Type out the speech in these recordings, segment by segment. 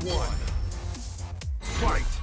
One. Fight!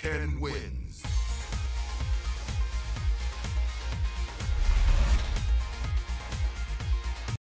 Ken wins.